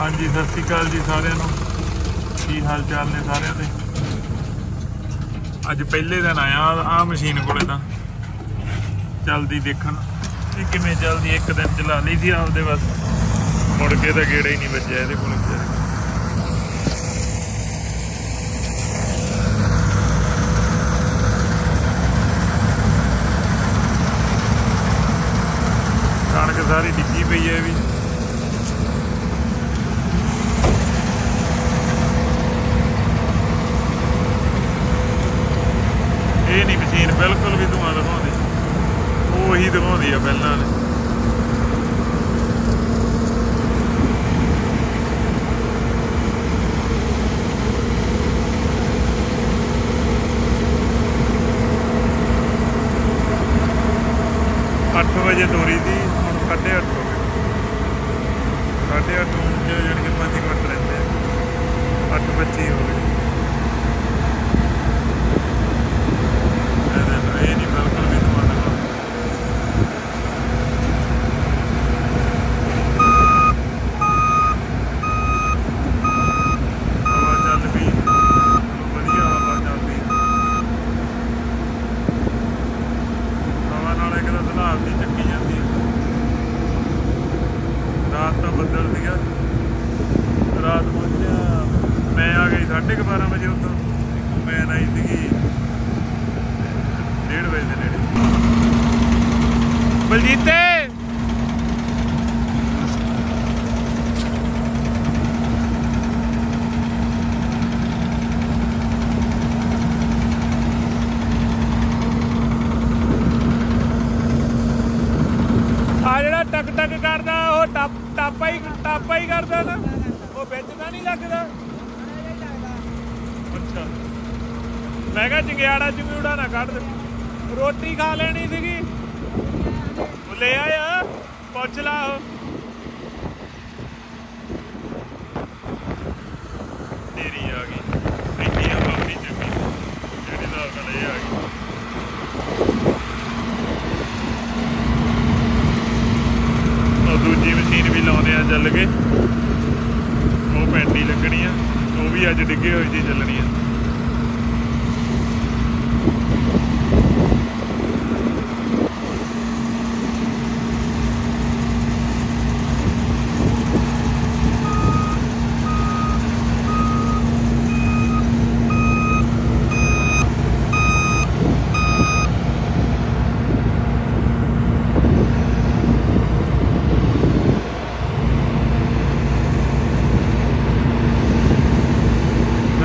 ਹਾਂਜੀ, ਸਤਿ ਸ਼੍ਰੀ ਅਕਾਲ ਜੀ ਸਾਰਿਆਂ ਨੂੰ। ਕੀ ਹਾਲ ਚਾਲ ਨੇ ਸਾਰਿਆਂ ਦੇ? ਅੱਜ ਪਹਿਲੇ ਦਿਨ ਆਇਆ ਆ ਮਸ਼ੀਨ ਕੋਲੇ ਤਾਂ। ਚੱਲਦੀ ਦੇਖਣ। ਇਹ ਕਿਵੇਂ ਚੱਲਦੀ, ਇੱਕ ਦਿਨ ਚਲਾ ਲਈ ਸੀ ਆਪਦੇ ਬਸ। ਮੁੜ ਕੇ ਤਾਂ ਗੇੜਾ ਹੀ ਨਹੀਂ ਵੱਜਿਆ ਇਹਦੇ ਕੋਲ ਕੋਲ। ਕਣਕ ਸਾਰੀ ਡਿੱਗੀ ਪਈ ਹੈ ਇਹ ਵੀ ਇਹ ਨਹੀਂ ਮਸ਼ੀਨ ਬਿਲਕੁਲ ਵੀ ਧੂਆਂ ਦਿਖਾਉਂਦੀ ਉਹ ਹੀ ਦਿਖਾਉਂਦੀ ਆ ਪਹਿਲਾਂ ਵਾਲੀ ਅੱਠ ਵਜੇ ਤੋਰੀ ਦੀ ਹੁਣ ਸਾਢੇ ਅੱਠ ਹੋ ਗਏ ਸਾਢੇ ਅੱਠ ਹੁਣ ਚ ਜਾਣੀ ਕਿ 5 ਮਿੰਟ ਰਹਿੰਦੇ ਆ ਅੱਠ ਬੱਚੀ ਹੋ ਗਏ ਇਹਦੇ ਨਾਲ ਇਹ ਨਹੀਂ ਬਿਲਕੁਲ ਵੀ ਧੂਆਂ ਦਿਖਾਉਂਦੀ ਹਵਾ ਚੱਲ ਪਈ ਵਧੀਆ ਹਵਾ ਚੱਲਦੀ ਹਵਾ ਨਾਲ ਇੱਕ ਤਾਂ ਸਲਾਬ ਦੀ ਚੱਕੀ ਜਾਂਦੀ ਹੈ ਰਾਤ ਤਾਂ ਬੱਦਲ ਸੀਗਾ ਰਾਤ ਪਹੁੰਚਿਆ। ਮੈਂ ਆ ਗਈ 12:30 ਵਜੇ ਉੱਥੋਂ। ਮੈਂ ਆਈ ਸੀਗੀ 1:30 ਵਜੇ ਦੇ ਨੇੜੇ। ਬਲਜੀਤੇ ਆ ਜਿਹੜਾ ਟਕ ਟਕ ਕਰਦਾ ਉਹ ਟੱਪ ਟਾਪਾ ਹੀ ਟਾਪਾ ਹੀ ਕਰਦਾ ਨਾ ਉਹ ਵਿੱਚ ਤਾਂ ਨਹੀਂ ਲੱਗਦਾ ਅੱਛਾ ਮੈਂ ਕਿਹਾ ਚੰਗਿਆੜਾ ਨਾ ਕੱਢ ਦੇ। ਰੋਟੀ ਖਾ ਲੈਣੀ ਸੀਗੀ। ਉਹ ਲੈ ਆਇਆ, ਪੁੱਛ ਲਾ ਤੇਰੀ ਆ ਗਈ ਇੰਨੀ ਹਵਾ ਨਹੀਂ ਚੰਗੀ ਜਿਹੜੀ ਦਾ ਗੱਲ ਇਹ ਆ ਗਈ ਉਹ ਦੂਜੀ ਮਸ਼ੀਨ ਵੀ ਲਾਉਂਦੇ ਆ ਚੱਲ ਕੇ ਉਹ ਪੈਂਟੀ ਲੱਗਣੀ ਆ ਉਹ ਵੀ ਅੱਜ ਡਿੱਗੇ ਹੋਈ ਸੀ ਚੱਲਣੀ ਆ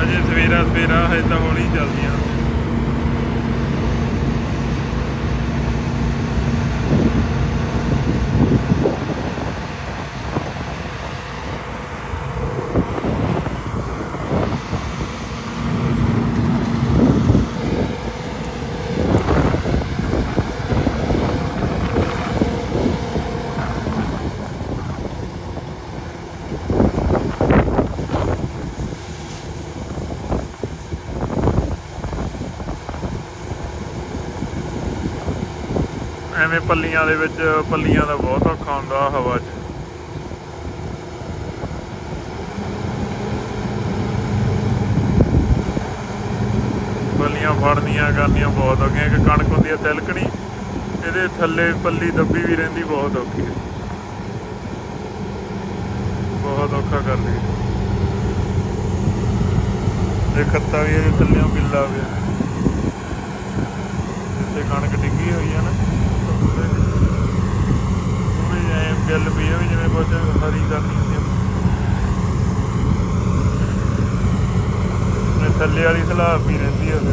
ਅਜੇ ਸਵੇਰਾ ਸਵੇਰਾ ਹਜੇ ਤਾਂ ਹੌਲੀ ਚੱਲਦੀਆਂ। ਐਵੇਂ ਪੱਲੀਆਂ ਦੇ ਵਿੱਚ, ਪੱਲੀਆਂ ਦਾ ਬਹੁਤ ਔਖਾ ਹੁੰਦਾ ਹਵਾ 'ਚ। ਪੱਲੀਆਂ ਫੜਨੀਆਂ ਕਰਨੀਆਂ ਬਹੁਤ ਔਖੀਆਂ, ਇੱਕ ਕਣਕ ਹੁੰਦੀ ਹੈ ਤਿਲਕਣੀ, ਇਹਦੇ ਥੱਲੇ ਪੱਲੀ ਦੱਬੀ ਵੀ ਰਹਿੰਦੀ ਬਹੁਤ ਔਖੀ। ਹੈ ਬਹੁਤ ਔਖਾ ਕਰਦੀ। ਇਹ ਖੱਤਾ ਵੀ ਇਹਦੇ ਥੱਲੇੋਂ ਗਿੱਲਾ ਪਿਆ। ਜਿੱਥੇ ਕਣਕ ਡਿੱਗੀ ਹੋਈ ਹੈ ਨਾ। ਉਹ ਵੀ ਐ ਗੱਲ ਵੀ ਜਿਵੇਂ ਕੁਝ ਹਰੀ ਕਰਨੀ ਹੁੰਦੀ ਆ। ਥੱਲੇ ਵਾਲੀ ਸਲਾਬ ਵੀ ਰਹਿੰਦੀ ਆ ਫਿਰ।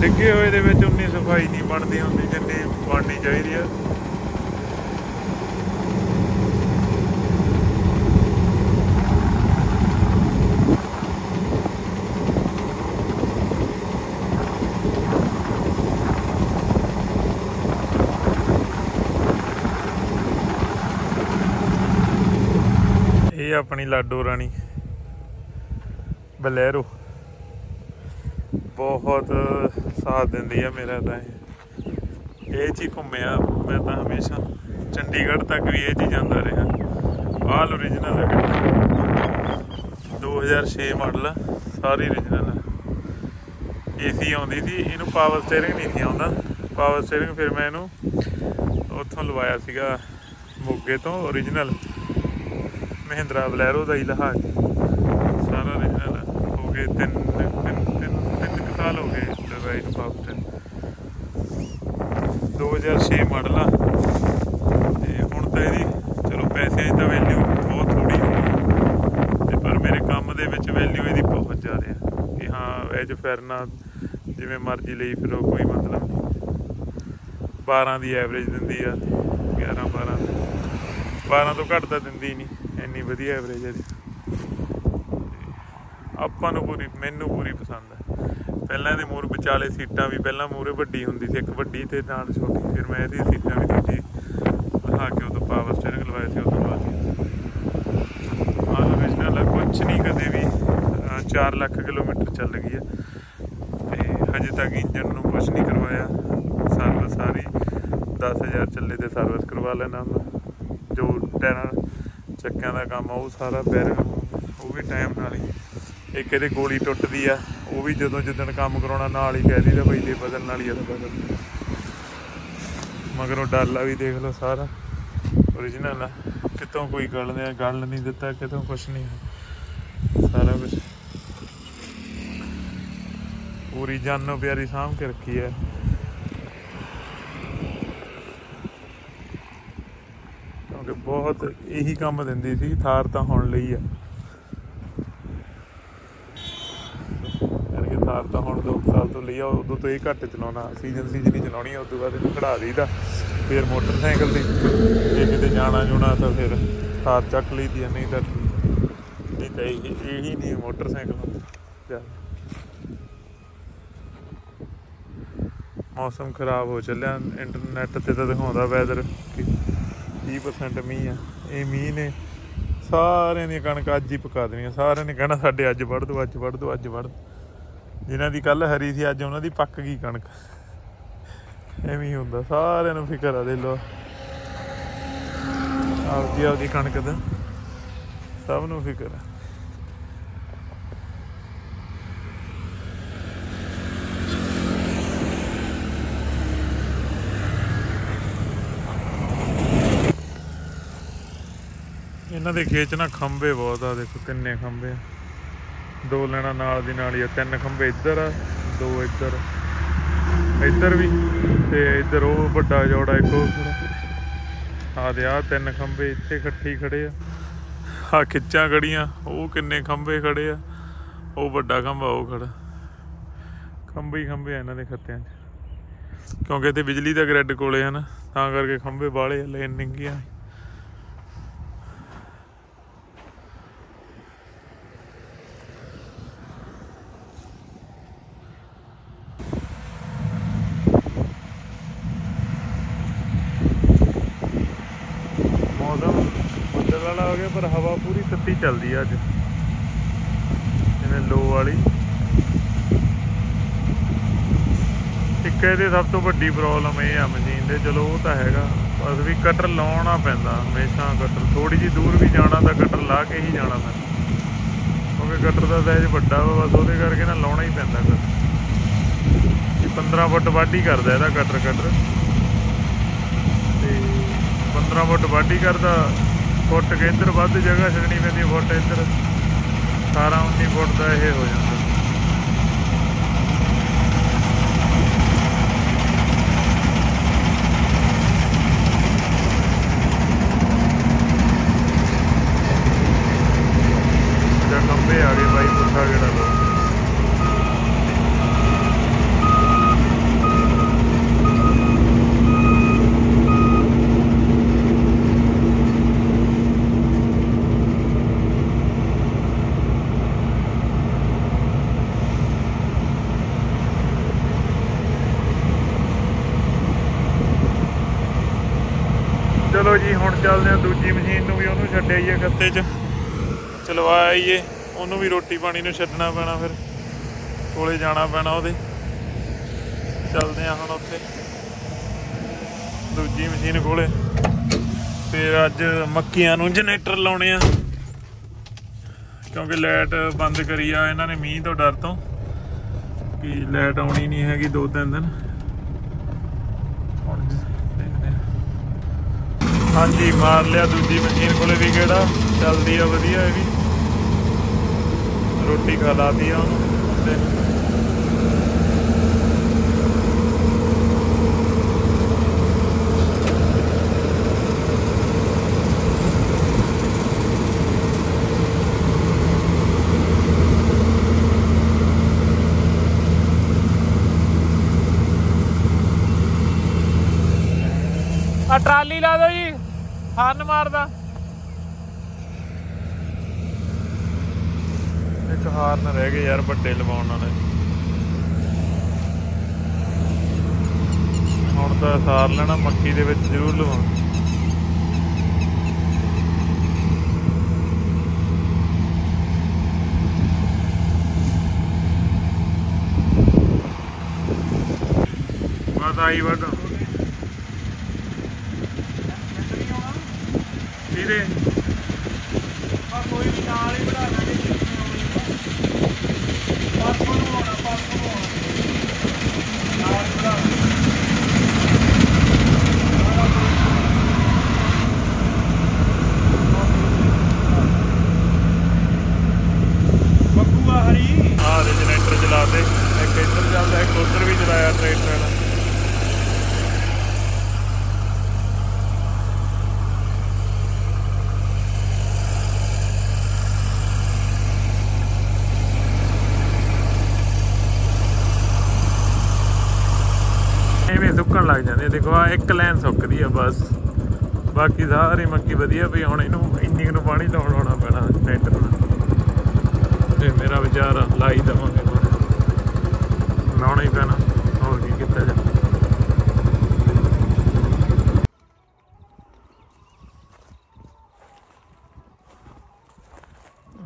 ਡਿੱਗੇ ਹੋਏ ਦੇ ਵਿੱਚ ਉਨੀ ਸਫ਼ਾਈ ਨਹੀਂ ਬਣਦੀ ਹੁੰਦੀ, ਜਿੰਨੀ ਬਣਨੀ ਚਾਹੀਦੀ ਆ ਇਹ ਆਪਣੀ ਲਾਡੋ ਰਾਣੀ। ਬਲੈਰੋ। ਬਹੁਤ ਸਾਥ ਦਿੰਦੀ ਆ ਮੇਰਾ ਤਾਂ ਇਹ। ਇਹ ਚ ਹੀ ਘੁੰਮਿਆ ਮੈਂ ਤਾਂ ਹਮੇਸ਼ਾ। ਚੰਡੀਗੜ੍ਹ ਤੱਕ ਵੀ ਇਹ ਚ ਜਾਂਦਾ ਰਿਹਾ। ਆਲ origignal ਹੈ ਗੱਡੀ। 2006 ਮਾਡਲ ਆ, ਸਾਰੀ origignal ਆ। ਏਸੀ ਆਉਂਦੀ ਸੀ, ਇਹਨੂੰ ਪਾਵਰ ਸਟੀਅਰਿੰਗ ਨਹੀਂ ਸੀ ਆਉਂਦਾ। ਪਾਵਰ ਸਟੀਅਰਿੰਗ ਫਿਰ ਮੈਂ ਇਹਨੂੰ ਉੱਥੋਂ ਲਵਾਇਆ ਸੀਗਾ ਮੋਗੇ ਤੋਂ origignal ਮਹਿੰਦਰਾ ਬਲੈਰੋ ਦਾ ਹੀ ਲਹਾ ਕੇ ਸਾਰਾ ਨਾ ਹੋ ਗਏ ਤਿੰਨ ਤਿੰਨ ਤਿੰਨ ਤਿੰਨ ਕੁ ਸਾਲ ਹੋ ਗਏ ਲਗਾਈ ਨੂੰ ਪਾਵਰ ਸਟੀਅਰਿੰਗ 2006 ਮਾਡਲ ਆ। ਤੇ ਹੁਣ ਤਾਂ ਇਹਦੀ, ਚਲੋ ਪੈਸਿਆਂ ਦੀ ਤਾਂ ਵੈਲਿਊ ਬਹੁਤ ਥੋੜੀ ਹੋਣੀ ਤੇ ਪਰ ਮੇਰੇ ਕੰਮ ਦੇ ਵਿੱਚ ਵੈਲਿਊ ਇਹਦੀ ਬਹੁਤ ਜ਼ਿਆਦਾ ਆ। ਕਿ ਹਾਂ ਇਹ ਚ ਫਿਰਨਾ ਜਿਵੇਂ ਮਰਜ਼ੀ ਲਈ ਫਿਰੋ, ਕੋਈ ਮਤਲਬ ਨਹੀਂ। 12 ਦੀ ਐਵਰੇਜ ਦਿੰਦੀ ਆ 11 12 12 ਤੋਂ ਘੱਟ ਤਾਂ ਦਿੰਦੀ ਨਹੀਂ। ਇੰਨੀ ਵਧੀਆ ਐਵਰੇਜ ਹੈ ਇਹਦੀ ਆਪਾਂ ਨੂੰ ਪੂਰੀ, ਮੈਨੂੰ ਪੂਰੀ ਪਸੰਦ ਹੈ। ਪਹਿਲਾਂ ਇਹਦੇ ਮੂਰ ਵਿਚਾਲੇ ਸੀਟਾਂ ਵੀ, ਪਹਿਲਾਂ ਮੂਰੇ ਵੱਡੀ ਹੁੰਦੀ ਸੀ, ਇੱਕ ਵੱਡੀ ਤੇ ਨਾਲ ਛੋਟੀ, ਫਿਰ ਮੈਂ ਇਹਦੀ ਸੀਟਾਂ ਵੀ ਦੂਜੀ ਲਹਾ ਕੇ ਉਦੋਂ ਪਾਵਰ ਸਟੀਅਰਿੰਗ ਲਵਾਇਆ ਸੀ ਉਦੋਂ ਬਾਅਦ। ਆਹ original ਆ ਕੁਛ ਨਹੀਂ ਕਦੇ ਵੀ, ਅਹ 4 ਲੱਖ ਕਿਲੋਮੀਟਰ ਚੱਲ ਗਈ ਹੈ। ਤੇ ਹਜੇ ਤੱਕ ਇੰਜਨ ਨੂੰ ਕੁਛ ਨਹੀਂ ਕਰਵਾਇਆ। ਸਰਵਿਸ ਸਾਰੀ 10000 ਚੱਲੇ ਤੇ ਸਰਵਿਸ ਕਰਵਾ ਲੈਣਾ ਹੁੰਦਾ ਜੋ ਟਾਇਰਾਂ ਚੱਕਿਆਂ ਦਾ ਕੰਮ ਆ, ਉਹ ਸਾਰਾ ਬੈਰਿੰਗ ਉਹ ਵੀ ਟਾਈਮ ਨਾਲ ਹੀ। ਇੱਕ ਇਹਦੇ ਗੋਲੀ ਟੁੱਟਦੀ ਆ, ਉਹ ਵੀ ਜਦੋਂ ਜਿੱਦਣ ਕੰਮ ਕਰਾਉਣਾ, ਨਾਲ ਹੀ ਕਹਿ ਦਈਦਾ ਬਈ ਦੇ ਬਦਲਣ ਵਾਲੀ ਆ ਤਾਂ ਬਦਲ। ਮਗਰੋਂ ਡਾਲਾ ਵੀ ਦੇਖ ਲਓ ਸਾਰਾ। Origignal ਆ। ਕਿਤੋਂ ਕੋਈ ਗੱਲ ਨਹੀਂ ਗੱਲ ਨਹੀਂ ਦਿੱਤਾ, ਕਿਤੋਂ ਕੁਛ ਨਹੀਂ ਸਾਰਾ ਕੁਝ ਪੂਰੀ ਜਾਨੋ ਪਿਆਰੀ ਸਾਂਭ ਕੇ ਰੱਖੀ ਹੈ ਕਿਉਂਕਿ ਬਹੁਤ ਇਹੀ ਕੰਮ ਦਿੰਦੀ ਸੀ, ਥਾਰ ਤਾਂ ਹੁਣ ਲਈ ਆ। ਯਾਨੀ ਕਿ ਥਾਰ ਤਾਂ ਹੁਣ 2 ਸਾਲ ਤੋਂ ਲਈ ਆ, ਉਦੋਂ ਤੋਂ ਇਹ ਘੱਟ ਚਲਾਉਣਾ, ਸੀਜ਼ਨ ਸੀਜ਼ਨ ਹੀ ਚਲਾਉਣੀ ਆ, ਉਦੋਂ ਬਾਅਦ ਇਹਨੂੰ ਖੜਾ ਦਈਦਾ, ਫਿਰ ਮੋਟਰਸਾਈਕਲ ਤੇ। ਜੇ ਕਿਤੇ ਜਾਣਾ ਜੁਣਾ ਤਾਂ ਫਿਰ ਥਾਰ ਚੱਕ ਲਈਦੀ ਨਹੀਂ ਤਾਂ ਨਹੀਂ ਤਾਂ ਇਹ, ਇਹੀ ਨਹੀਂ ਮੋਟਰਸਾਈਕਲ ਚੱਲ। ਮੌਸਮ ਖਰਾਬ ਹੋ ਚੱਲਿਆ, ਇੰਟਰਨੈਟ ਤੇ ਤਾਂ ਦਿਖਾਉਂਦਾ ਵੈਦਰ ਕਿ 30% ਮੀਂਹ ਆ। ਇਹ ਮੀਂਹ ਨੇ ਸਾਰਿਆਂ ਦੀ ਕਣਕ ਅੱਜ ਹੀ ਪਕਾ ਦੇਣੀਆਂ। ਸਾਰਿਆਂ ਨੇ ਕਹਿਣਾ ਸਾਡੇ ਅੱਜ ਵੜ ਦੋ, ਅੱਜ ਵੜ ਦੋ, ਅੱਜ ਵੜ ਦਿਓ। ਜਿਨ੍ਹਾਂ ਦੀ ਕੱਲ ਹਰੀ ਸੀ, ਅੱਜ ਉਹਨਾਂ ਦੀ ਪੱਕ ਗਈ ਕਣਕ। ਐਵੇਂ ਹੀ ਹੁੰਦਾ। ਸਾਰਿਆਂ ਨੂੰ ਫਿਕਰ ਆ ਦੇ ਲੋ ਆਪਦੀ ਆਪਦੀ ਕਣਕ ਦਾ। ਸਭ ਨੂੰ ਫਿਕਰ ਆ। ਇਹਨਾਂ ਦੇ ਖੇਤ ਨਾ ਖੰਭੇ ਬਹੁਤ ਆ, ਦੇਖੋ ਤਿੰਨੇ ਖੰਭੇ ਆ। ਦੋ ਲੈਣਾ ਨਾਲ ਦੀ ਨਾਲ ਹੀ ਆ, ਤਿੰਨ ਖੰਭੇ ਇੱਧਰ ਆ, ਦੋ ਇੱਧਰ। ਇੱਧਰ ਵੀ ਤੇ ਇੱਧਰ ਉਹ ਵੱਡਾ ਜੋੜਾ ਇੱਕੋ ਉਹ ਆ ਦੇ ਆ ਤਿੰਨ ਖੰਭੇ ਇੱਥੇ ਇਕੱਠੇ ਖੜੇ ਆ। ਆ ਖਿੱਚਾਂ ਖੜੀਆਂ, ਉਹ ਕਿੰਨੇ ਖੰਭੇ ਖੜੇ ਆ। ਉਹ ਵੱਡਾ ਖੰਭਾ, ਉਹ ਖੜਾ। ਖੰਭੇ ਹੀ ਖੰਭੇ ਆ ਇਹਨਾਂ ਦੇ ਖੱਤਿਆਂ 'ਚ। ਕਿਉਂਕਿ ਇੱਥੇ ਬਿਜਲੀ ਦਾ ਗ੍ਰਿਡ ਕੋਲੇ ਆ ਨਾ, ਤਾਂ ਕਰਕੇ ਖੰਭੇ ਬਾਲੇ ਲੈਣ ਨਿੰਗੀਆਂ ਮੌਸਮ ਬੱਦਲ ਵਾਲਾ ਹੋ ਗਿਆ ਪਰ ਹਵਾ ਪੂਰੀ ਤੱਤੀ ਚੱਲਦੀ ਆ ਅੱਜ। ਜਿਵੇਂ ਲੋ ਵਾਲੀ। ਇੱਕ ਇਹਦੇ ਸਭ ਤੋਂ ਵੱਡੀ ਪ੍ਰੋਬਲਮ ਇਹ ਆ ਮਸ਼ੀਨ ਦੇ, ਚਲੋ ਉਹ ਤਾਂ ਹੈਗਾ। ਬਸ ਵੀ ਕਟਰ ਲਾਉਣਾ ਪੈਂਦਾ, ਹਮੇਸ਼ਾ ਕਟਰ ਥੋੜੀ ਜਿਹੀ ਦੂਰ ਵੀ ਜਾਣਾ ਤਾਂ ਕਟਰ ਲਾ ਕੇ ਹੀ ਜਾਣਾ ਪੈਂਦਾ। ਕਿਉਂਕਿ ਕਟਰ ਦਾ ਸਾਈਜ਼ ਵੱਡਾ ਵਾ, ਬਸ ਉਹਦੇ ਕਰਕੇ ਨਾ ਲਾਉਣਾ ਹੀ ਪੈਂਦਾ ਕਟਰ ਇਹ 15 ਫੁੱਟ ਵਾਢੀ ਕਰਦਾ ਇਹਦਾ ਕਟਰ ਕਟਰ ਤੇ 15 ਫੁੱਟ ਵਾਢੀ ਕਰਦਾ। ਫੁੱਟ ਕੇ ਇੱਧਰ ਵੱਧ ਜਗ੍ਹਾ ਛੱਡਣੀ ਪੈਂਦੀ ਫੁੱਟ ਇੱਧਰ 18 19 ਫੁੱਟ ਦਾ ਇਹ ਹੋ ਜਾਂਦਾ ਜਾਂ ਖੰਭੇ ਆ ਗਏ ਬਾਈ ਪੁੱਠਾ ਕਿਹੜਾ ਲੋ ਚਲੋ ਜੀ, ਹੁਣ ਚੱਲਦੇ ਆ ਦੂਜੀ ਮਸ਼ੀਨ ਨੂੰ ਵੀ ਉਹਨੂੰ ਛੱਡਿਆ ਖੱਤੇ 'ਚ। ਚਲਵਾ ਆਈਏ ਉਹਨੂੰ ਵੀ ਰੋਟੀ ਪਾਣੀ ਨੂੰ ਛੱਡਣਾ ਪੈਣਾ ਫਿਰ। ਕੋਲੇ ਜਾਣਾ ਪੈਣਾ ਉਹਦੇ। ਚੱਲਦੇ ਆ ਹੁਣ ਉੱਥੇ। ਦੂਜੀ ਮਸ਼ੀਨ ਕੋਲੇ। ਫਿਰ ਅੱਜ ਮੱਕੀਆਂ ਨੂੰ ਜਨਰੇਟਰ ਲਾਉਣੇ ਆ। ਕਿਉਂਕਿ ਲਾਈਟ ਬੰਦ ਕਰੀ ਆ, ਇਹਨਾਂ ਨੇ ਮੀਂਹ ਤੋਂ ਡਰ ਤੋਂ। ਕਿ ਲਾਈਟ ਆਉਣੀ ਨਹੀਂ ਹੈਗੀ ਦੋ ਤਿੰਨ ਦਿਨ। ਹੁਣ ਹਾਂਜੀ, ਮਾਰ ਲਿਆ ਦੂਜੀ ਮਸ਼ੀਨ ਕੋਲੇ ਵੀ ਕਿਹੜਾ? ਚੱਲਦੀ ਆ, ਵਧੀਆ ਇਹ ਵੀ। ਰੋਟੀ ਖਾ ਲਾਤੀ ਆ ਉਹਨੂੰ ਆ ਟਰਾਲੀ ਲਾ ਦਿਓ ਜੀ। ਹਾਰਨ ਮਾਰਦਾ। ਇੱਕ ਹਾਰਨ ਰਹਿ ਗਏ ਯਾਰ ਵੱਡੇ ਲਵਾਉਣ ਵਾਲੇ। ਹੁਣ ਤਾਂ ਸਾਰ ਲੈਣਾ, ਮੱਕੀ ਦੇ ਵਿੱਚ ਜ਼ਰੂਰ ਲਵਾਉਣਾ। ਬਸ ਆਈ ਵਗਾ ਇਹਦੇ ਆ ਕੋਈ ਵੀ ਨਾਲ ਹੀ ਬਣਾ ਲਾਂਗੇ ਪਾਸਪੋਰਟ ਨੂੰ ਆਉਣਾ ਪਾਸਪੋਰਟ ਨੂੰ ਆਉਣਾ ਨਾਲ ਹੀ ਬਣਾ ਲਾਂਗੇ ਬੱਬੂਆ ਹਰੀ ਆਹ ਦੇ ਜਨਰੇਟਰ ਚਲਾ ਦੇ ਇੱਕ ਇੱਧਰ ਚੱਲਦਾ ਇੱਕ ਉੱਧਰ ਵੀ ਚਲਾਇਆ ਟਰੈਕਟਰ ਨਾਲ ਐਵੇਂ ਸੁੱਕਣ ਦੇਖੋ ਆ ਇੱਕ ਲਾਈਨ ਸੁੱਕਦੀ ਆ ਬਸ। ਬਾਕੀ ਸਾਰੀ ਮੱਕੀ ਵਧੀਆ ਪਈ ਹੁਣ ਇਹਨੂੰ ਇੰਨੀ ਨੂੰ ਪਾਣੀ ਲਾਉਣ ਆਉਣਾ ਪੈਣਾ ਟਰੈਕਟਰ ਨਾਲ ਤੇ ਮੇਰਾ ਵਿਚਾਰ ਲਾਈ ਦਵਾਂਗੇ ਲਾਉਣਾ ਹੀ ਪੈਣਾ, ਹੋਰ ਕੀ ਕੀਤਾ ਜਾ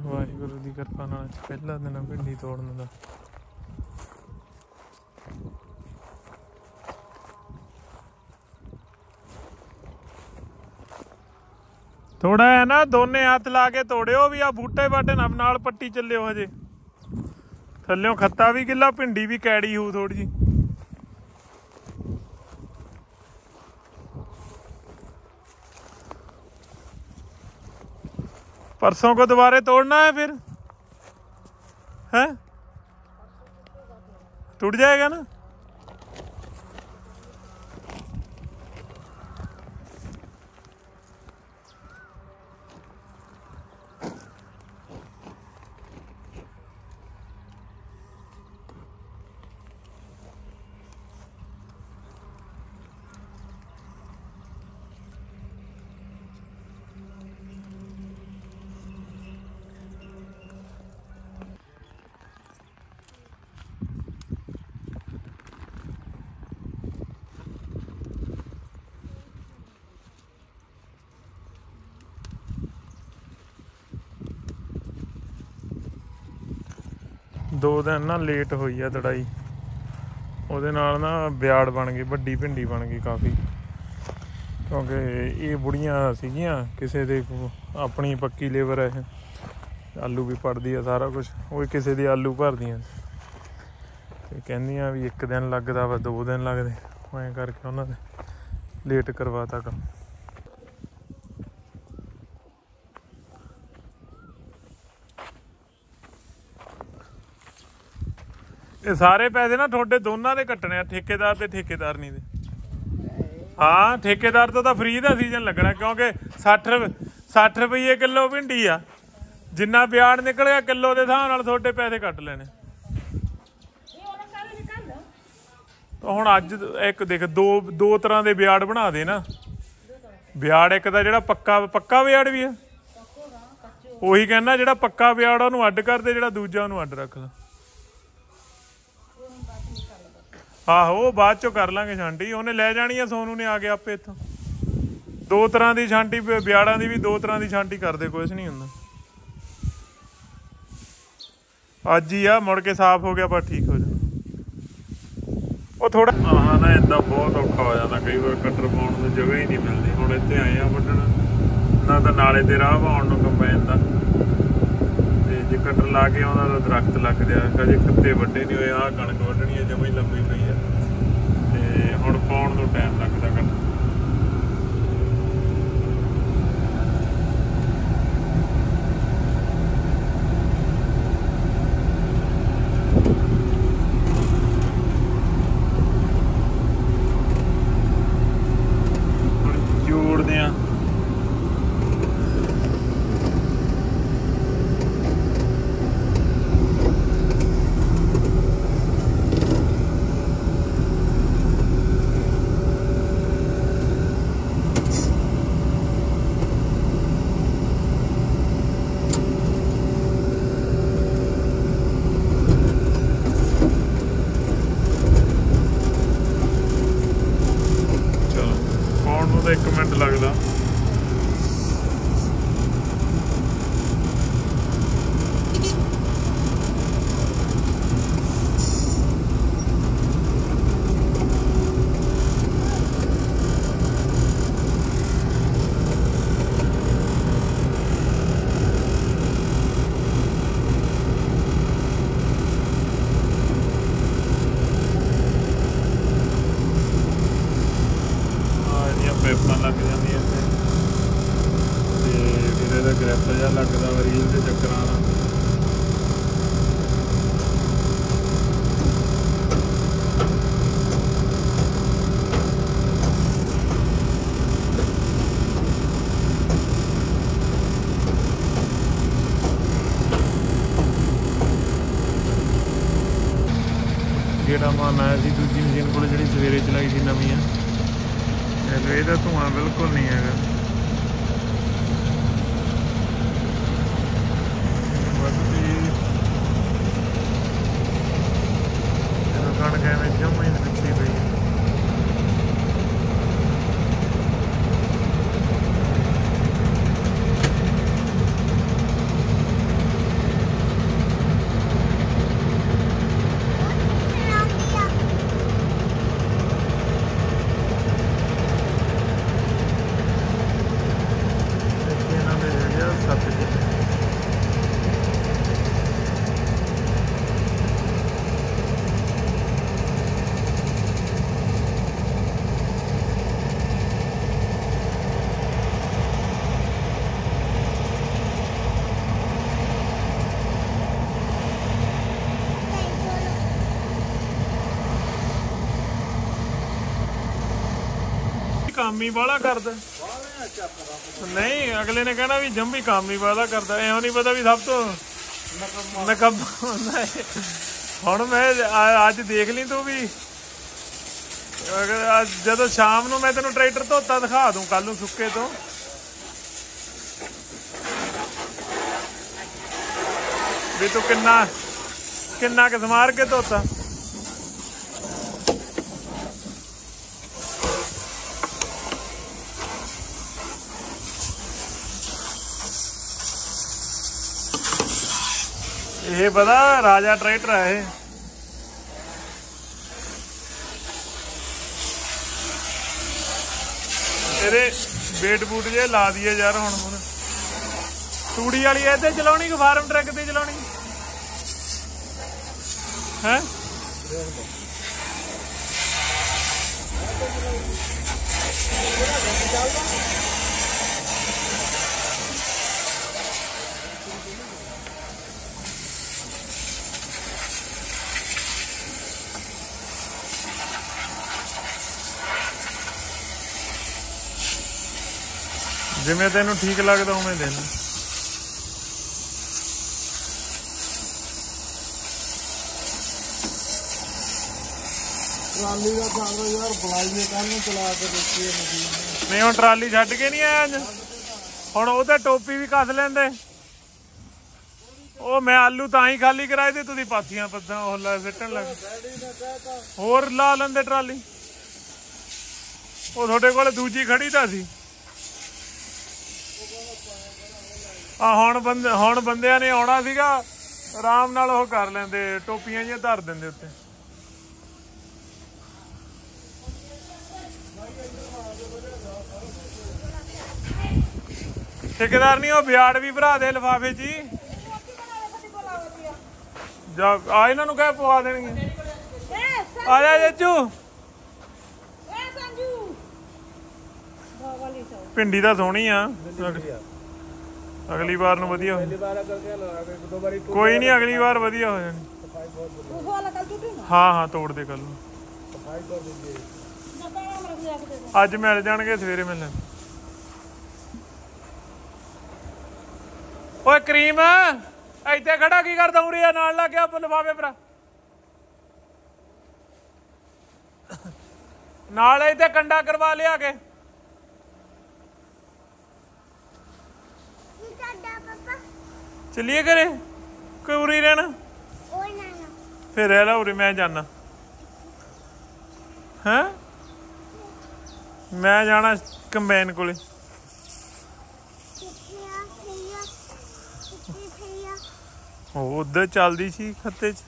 ਵਾਹਿਗੁਰੂ ਦੀ ਕਿਰਪਾ ਨਾਲ ਅੱਜ ਪਹਿਲਾ ਦਿਨ ਭਿੰਡੀ ਤੋੜਨ ਦਾ। ਥੋੜਾ ਹੈ ਨਾ ਦੋਨੇ ਹੱਥ ਲਾ ਕੇ ਤੋੜਿਓ ਵੀ ਆ ਬੂਟੇ ਬਾਟੇ ਨਾਲ ਨਾਲ ਪੱਟੀ ਚੱਲਿਓ ਹਜੇ ਥੱਲਿਓਂ ਖੱਤਾ ਵੀ ਗਿੱਲਾ ਭਿੰਡੀ ਵੀ ਕੈੜੀ ਹੋਊ ਥੋੜੀ ਜੀ परसों को दोबारा तोड़ना है फिर है टूट जाएगा ना ਦੋ ਦਿਨ ਨਾ ਲੇਟ ਹੋਈ ਆ ਤੜਾਈ ਉਹਦੇ ਨਾਲ ਨਾ ਵਿਆੜ ਬਣ ਗਈ, ਵੱਡੀ ਭਿੰਡੀ ਬਣ ਗਈ ਕਾਫੀ। ਕਿਉਂਕਿ ਇਹ ਬੁੜੀਆਂ ਸੀਗੀਆਂ, ਕਿਸੇ ਦੇ ਆਪਣੀ ਪੱਕੀ ਲੇਬਰ ਹੈ ਆਲੂ ਵੀ ਪੜਦੀ ਆ ਸਾਰਾ ਕੁਝ ਉਹ ਕਿਸੇ ਦੇ ਆਲੂ ਭਰਦੀਆਂ। ਤੇ ਕਹਿੰਦੀਆਂ ਵੀ ਇੱਕ ਦਿਨ ਲੱਗਦਾ ਵਾ, ਦੋ ਦਿਨ ਲੱਗਦੇ। ਐਂ ਕਰਕੇ ਉਹਨਾਂ ਨੇ ਲੇਟ ਕਰਵਾਤਾ ਕੰਮ। ਇਹ ਸਾਰੇ ਪੈਸੇ ਨਾ ਤੁਹਾਡੇ ਦੋਨਾਂ ਦੇ ਕੱਟਣੇ ਆ, ਠੇਕੇਦਾਰ ਤੇ ਠੇਕੇਦਾਰ ਨਹੀਂ ਦੇ। ਹਾਂ, ਠੇਕੇਦਾਰ ਤੋਂ ਤਾਂ ਫ੍ਰੀ ਦਾ ਸੀਜ਼ਨ ਲੱਗਣਾ, ਕਿਉਂਕਿ 60 ਰੁਪ- 60 ਰੁਪਏ ਕਿਲੋ ਭਿੰਡੀ ਆ। ਜਿੰਨਾ ਵਿਆੜ ਨਿਕਲਿਆ ਕਿਲੋ ਦੇ ਹਿਸਾਬ ਨਾਲ ਤੁਹਾਡੇ ਪੈਸੇ ਕੱਟ ਲੈਣੇ। ਤਾਂ ਹੁਣ ਅੱਜ ਇੱਕ ਦੇਖ, ਦੋ ਦੋ ਤਰ੍ਹਾਂ ਦੇ ਵਿਆੜ ਬਣਾ ਦੇ ਨਾ। ਵਿਆੜ ਇੱਕ ਦਾ ਜਿਹੜਾ ਪੱਕਾ ਪੱਕਾ ਵਿਆੜ ਵੀ ਆ। ਉਹੀ ਕਹਿੰਦਾ ਜਿਹੜਾ ਪੱਕਾ ਵਿਆੜ ਉਹਨੂੰ ਅੱਡ ਕਰਦੇ ਜਿਹੜਾ ਦੂਜਾ ਉਹਨੂੰ ਅੱਡ ਰੱਖ ਆਹੋ ਬਾਅਦ ਚੋਂ ਕਰ ਲਾਂਗੇ ਛਾਂਟੀ। ਉਹਨੇ ਲੈ ਜਾਣੀ ਆ ਸੋਨੂ ਨੇ ਆ ਕੇ ਆਪੇ ਇੱਥੋਂ। ਦੋ ਤਰ੍ਹਾਂ ਦੀ ਛਾਂਟੀ ਵਿਆੜਾਂ ਦੀ ਵੀ ਦੋ ਤਰ੍ਹਾਂ ਦੀ ਛਾਂਟੀ ਕਰਦੇ, ਕੁਛ ਨਹੀਂ ਹੁੰਦਾ। ਅੱਜ ਹੀ ਆ, ਮੁੜ ਕੇ ਸਾਫ਼ ਹੋ ਗਿਆ ਪਰ ਠੀਕ ਹੋ ਜਾਣਾ ਉਹ ਥੋੜਾ ਆਹ ਨਾ ਇੰਦਾ ਬਹੁਤ ਔਖਾ ਹੋ ਜਾਂਦਾ। ਕਈ ਵਾਰ ਕਟਰ ਪਾਉਣ ਦੀ ਜਗ੍ਹਾ ਹੀ ਨਹੀਂ ਮਿਲਦੀ। ਹੁਣ ਇੱਥੇ ਆਏ ਆ ਵੱਢਣ। ਨਾ ਤਾਂ ਨਾਲੇ ਤੇ ਰਾਹ ਪਾਉਣ ਨੂੰ ਕੰਬਾਈਨ ਦਾ ਜੇ ਕਟਰ ਲਾ ਕੇ ਆਉਂਦਾ ਤਾਂ ਦਰਖਤ ਲੱਗ ਜਾਏਗਾ ਜੇ ਖੱਤੇ ਵੱਡੇ ਨਹੀਂ ਹੋਏ, ਆਹ ਕਣਕ ਵੱਢਣੀ ਹੈ ਜਮਾਂ ਹੀ ਲੰਬੀ ਪਈ ਆ ਤੇ ਹੁਣ ਪਾਉਣ ਤੋਂ ਟਾਈਮ ਲੱਗਦਾ ਕਟਰ ਹੁਣ ਜੋੜਦੇ ਆ ਚਲੋ ਪਾਉਣ ਨੂੰ ਤਾਂ 1 ਮਿੰਟ ਲੱਗਦਾ ਆ ਇਹਦੀਆਂ ਪੈਪਾਂ ਲੱਗ ਜਾਂਦੀਆਂ ਤੇ ਤੇ ਫਿਰ ਇਹਦਾ ਗ੍ਰਿਪ ਜਿਹਾ ਲੱਗਦਾ ਵਾ ਰੀਲ ਦੇ ਚੱਕਰਾਂ ਨਾਲ ਜਿਹੜਾ ਮਾਨ ਆਇਆ ਸੀ, ਦੂਜੀ ਮਸ਼ੀਨ ਕੋਲ ਜਿਹੜੀ ਸਵੇਰੇ ਚਲਾਈ ਸੀ ਨਵੀਂ ਆ। ਚਲੋ ਇਹਦਾ ਧੂਆਂ ਬਿਲਕੁਲ ਨਹੀਂ ਹੈਗਾ ਵੱਧਦੀ ਇਹਨੂੰ ਕਣਕ ਐਵੇਂ ਜਮਾਂ ਹੀ ਦਿੱਤੀ ਪਈ ਹੈ ਇੱਥੇ ਇਹਨਾਂ ਦੇ ਹੈਗੇ ਆ ਸੱਤ ਜੀ ਕੰਮ ਹੀ ਵਾਲਾ ਕਰਦਾ। ਨਹੀਂ, ਅਗਲੇ ਨੇ ਕਹਿਣਾ ਵੀ ਜੰਮੀ ਕੰਮ ਹੀ ਵਾਲਾ ਕਰਦਾ। ਐਂ ਨਹੀਂ ਪਤਾ ਵੀ ਸਭ ਤੋਂ ਨਕਮ ਹੁਣ ਮੈਂ ਅੱਜ ਦੇਖ ਲਈ ਤੂੰ ਵੀ। ਜਦੋਂ ਸ਼ਾਮ ਨੂੰ ਮੈਂ ਤੈਨੂੰ ਟਰੈਕਟਰ ਧੋਤਾ ਦਿਖਾ ਦੂੰ ਕੱਲ ਨੂੰ ਸੁੱਕੇ ਤੋਂ। ਵੀ ਤੂੰ ਕਿੰਨਾ ਕਿੰਨਾ ਕਿ ਸਮਾਰ ਕੇ ਧੋਤਾ। ਇਹ ਪਤਾ ਰਾਜਾ ਟਰੈਕਟਰ ਹੈ ਇਹ। ਇਹਦੇ ਵੇਟ ਬੂਟ ਜੇ ਲਾ ਦਈਏ ਯਾਰ ਹੁਣ ਹੁਣ। ਤੂੜੀ ਵਾਲੀ ਇਹਦੇ ਚਲਾਉਣੀ ਕਿ ਫਾਰਮ ਟਰੈਕ ਤੇ ਚਲਾਉਣੀ? ਹੈ? ਜਿਵੇਂ ਤੈਨੂੰ ਠੀਕ ਲੱਗਦਾ ਉਵੇਂ ਦੇ ਲੈ ਟਰਾਲੀ ਦਾ ਚੱਲ ਯਾਰ ਬਲਾਈ ਨੇ ਕੱਲ ਨੂੰ ਚਲਾ ਕੇ ਦੇਖੀ ਮਸ਼ੀਨ ਨਹੀਂ ਹੁਣ ਟਰਾਲੀ ਛੱਡ ਕੇ ਨਹੀਂ ਆਇਆ ਅੱਜ? ਹੁਣ ਉਹ ਤੇ ਟੋਪੀ ਵੀ ਕੱਸ ਲੈਂਦੇ। ਉਹ ਮੈਂ ਆਲੂ ਤਾਂ ਹੀ ਖਾਲੀ ਕਰਾਏ ਤੇ ਤੁਸੀਂ ਪਾਥੀਆਂ ਪੱਦਾਂ ਉਹ ਲੈ ਸਿੱਟਣ ਲੱਗ ਹੋਰ ਲਾ ਲੈਂਦੇ ਟਰਾਲੀ। ਉਹ ਤੁਹਾਡੇ ਕੋਲ ਦੂਜੀ ਖੜੀ ਤਾਂ ਸੀ। ਆ ਹੁਣ ਬੰਦੇ ਹੁਣ ਬੰਦਿਆਂ ਨੇ ਆਉਣਾ ਸੀਗਾ ਆਰਾਮ ਨਾਲ ਉਹ ਕਰ ਲੈਂਦੇ ਟੋਪੀਆਂ ਜਿਹੀਆਂ ਧਰ ਦਿੰਦੇ ਉੱਤੇ। ਠੇਕੇਦਾਰ ਨਹੀਂ ਉਹ ਬਿਆੜ ਵੀ ਭਰਾ ਦੇ ਲਿਫਾਫੇ ਹੀ। ਜਾ ਆ ਇਹਨਾਂ ਨੂੰ ਕਹਿ ਪਵਾ ਦੇਣਗੇ। ਆ ਜਾ ਜੱਜੂ। ਪਿੰਡੀ ਤਾਂ ਸੋਹਣੀ ਆ। ਅਗਲੀ ਵਾਰ ਨੂੰ ਵਧੀਆ ਹੋ ਕੋਈ ਨਹੀਂ ਅਗਲੀ ਵਾਰ ਵਧੀਆ ਹੋ ਜਾਣੀ। ਹਾਂ ਹਾਂ ਤੋੜ ਦੇ ਕੱਲ ਅੱਜ ਮਿਲ ਜਾਣਗੇ ਸਵੇਰੇ ਮਿਲਣ। ਓਏ ਕਰੀਮ ਇੱਥੇ ਖੜਾ ਕੀ ਕਰਦਾ ਉਰੇ ਨਾਲ ਲੱਗ ਗਿਆ ਲਵਾਵੇ ਭਰਾ। ਨਾਲ ਇੱਥੇ ਕੰਡਾ ਕਰਵਾ ਲਿਆ ਕੇ। ਚਲਿਏ ਘਰੇ? ਕੋਈ ਉਰੀ ਰਹਿਣਾ? ਫਿਰ ਰਹਿ ਲਾ ਉਰੇ ਮੈਂ ਜਾਣਾ ਹੈਂ? ਮੈਂ ਜਾਣਾ ਕੰਬਾਈਨ ਕੋਲੇ। ਉਹ ਉਧਰ ਚੱਲਦੀ ਸੀ ਖੱਤੇ 'ਚ।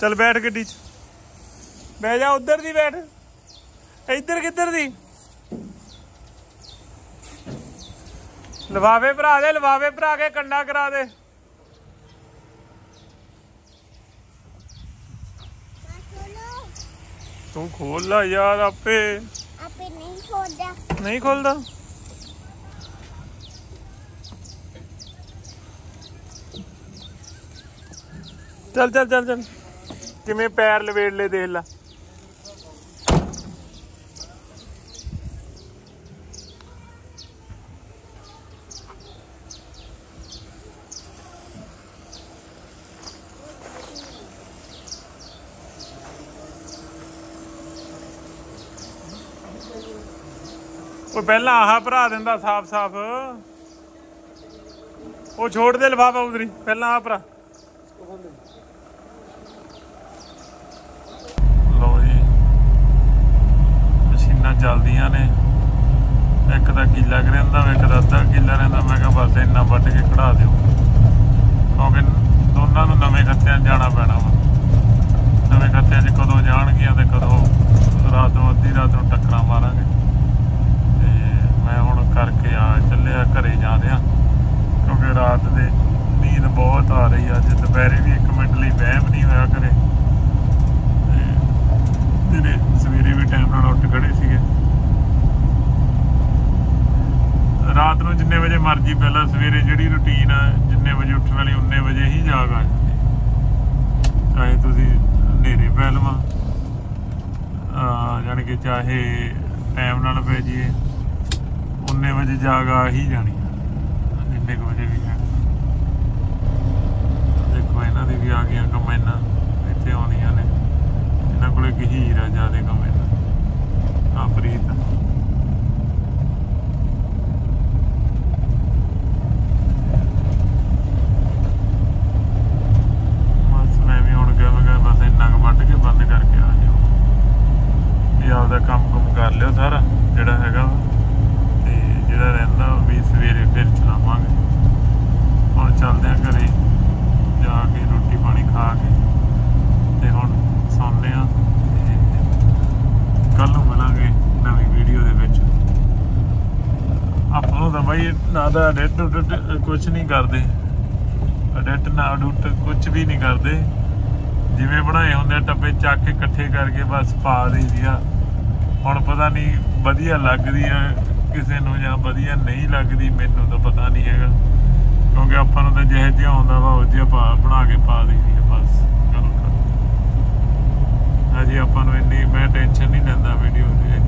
ਚੱਲ ਬੈਠ ਗੱਡੀ 'ਚ। ਬਹਿ ਜਾ ਉਧਰ ਦੀ ਬੈਠ। ਇੱਧਰ ਕਿੱਧਰ ਦੀ? ਲਵਾਵੇ ਭਰਾ ਦੇ ਲਵਾਵੇ ਭਰਾ ਕੇ ਕੰਡਾ ਕਰਾ ਦੇ। ਤੂੰ ਖੋਲ ਲਾ ਯਾਰ ਆਪੇ। ਆਪੇ ਨਹੀਂ ਛੋੜਦਾ ਨਹੀਂ ਖੋਲਦਾ? ਚੱਲ ਚੱਲ ਚੱਲ ਚੱਲ। ਕਿਵੇਂ ਪੈਰ ਲਵੇੜ ਲੈ ਦੇਖ ਲੈ। ਉਹ ਪਹਿਲਾਂ ਆਹ ਭਰਾ ਦਿੰਦਾ ਸਾਫ਼ ਸਾਫ਼। ਉਹ ਛੋੜ ਦੇ ਲਫਾਫਾ ਉਧਰੀ, ਪਹਿਲਾਂ ਆਹ ਭਰਾ। ਲੋ ਜੀ, ਮਸ਼ੀਨਾਂ ਚੱਲਦੀਆਂ ਨੇ। ਇੱਕ ਦਾ ਕਿੱਲਾ ਰਹਿੰਦਾ ਇੱਕ ਦਾ ਅੱਧਾ ਕਿੱਲਾ ਰਹਿੰਦਾ ਮੈਂ ਕਿਹਾ ਬਸ ਇੰਨਾ ਵੱਢ ਕੇ ਕਢਾ ਦਿਓ। ਕਿਉਂਕਿ ਦੋਨਾਂ ਨੂੰ ਨਵੇਂ ਖੱਤਿਆਂ 'ਚ ਜਾਣਾ ਪੈਣਾ ਵਾ। ਨਵੇਂ ਖੱਤਿਆਂ 'ਚ ਕਦੋਂ ਜਾਣਗੀਆਂ ਤੇ ਕਦੋਂ ਰਾਤ ਨੂੰ ਅੱਧੀ ਰਾਤ ਨੂੰ ਟੱਕਰਾਂ ਮਾਰਾਂਗੇ। ਮੈਂ ਹੁਣ ਕਰਕੇ ਆ ਚੱਲਿਆ ਘਰੇ ਜਾ ਰਿਹਾ ਕਿਉਂਕਿ ਰਾਤ ਦੇ ਨੀਂਦ ਬਹੁਤ ਆ ਰਹੀ ਆ, ਅੱਜ ਦੁਪਹਿਰੇ ਵੀ 1 ਮਿੰਟ ਲਈ ਵਹਿਮ ਨਹੀਂ ਹੋਇਆ ਘਰੇ। ਦਿਨੇ ਸਵੇਰੇ ਵੀ ਟਾਈਮ ਨਾਲ ਉੱਠ ਖੜੇ ਸੀਗੇ। ਰਾਤ ਨੂੰ ਜਿੰਨੇ ਵਜੇ ਮਰਜ਼ੀ ਪਹਿਲਾਂ ਸਵੇਰੇ ਜਿਹੜੀ ਰੁਟੀਨ ਆ, ਜਿੰਨੇ ਵਜੇ ਉੱਠਣ ਵਾਲੀ 19 ਵਜੇ ਹੀ ਜਾਗ ਆ ਜਾਂਦੀ। ਚਾਹੇ ਤੁਸੀਂ ਨੇਰੇ ਪਹਿਲਵਾਂ ਜਾਨ ਕਿ ਚਾਹੇ ਟਾਈਮ ਨਾਲ ਪੈ ਭੇਜੀਏ 19 ਵਜੇ ਜਾਗ ਆ ਹੀ ਜਾਣੀ ਇੰਨੇ ਕੁ ਵਜੇ ਵੀ ਜਾਣੀ। ਦੇਖੋ, ਇਹਨਾਂ ਦੀ ਵੀ ਆ ਗਈਆਂ ਕੰਮ ਕਮੈਨਾਂ ਇੱਥੇ ਆਉਂਦੀਆਂ ਨੇ। ਇਹਨਾਂ ਕੋਲੇ ਗਹੀਰ ਆ ਜਿਆਦੇ ਕੰਮ ਆ ਪ੍ਰੀਤ ਉਹਦਾ ਐਡਿਟ ਕੁਝ ਨਹੀਂ ਕਰਦੇ। ਐਡਿਟ ਨਾ ਡੂਟ ਕੁਝ ਵੀ ਨਹੀਂ ਕਰਦੇ। ਜਿਵੇਂ ਬਣਾਏ ਹੁੰਦੇ ਟੱਬੇ ਚੱਕ ਕੇ ਇਕੱਠੇ ਕਰਕੇ ਬਸ ਪਾ ਦਈਦੀ ਆ। ਹੁਣ ਪਤਾ ਨਹੀਂ ਵਧੀਆ ਲੱਗਦੀ ਆ ਕਿਸੇ ਨੂੰ ਜਾਂ ਵਧੀਆ ਨਹੀਂ ਲੱਗਦੀ, ਮੈਨੂੰ ਤਾਂ ਪਤਾ ਨਹੀਂ ਹੈਗਾ। ਕਿਉਂਕਿ ਆਪਾਂ ਨੂੰ ਤਾਂ ਜਿਹੇ ਜਿਹਾ ਆਉਂਦਾ ਵਾ, ਉਹ ਜਿਹਾ ਪਾ ਬਣਾ ਕੇ ਪਾ ਦਈਦੀ ਆ ਬਸ। ਕਰੋ ਹਜੇ ਆਪਾਂ ਨੂੰ ਇੰਨੀ, ਮੈਂ ਟੈਨਸ਼ਨ ਨਹੀਂ ਲੈਂਦਾ ਵੀਡੀਓ ਦੀ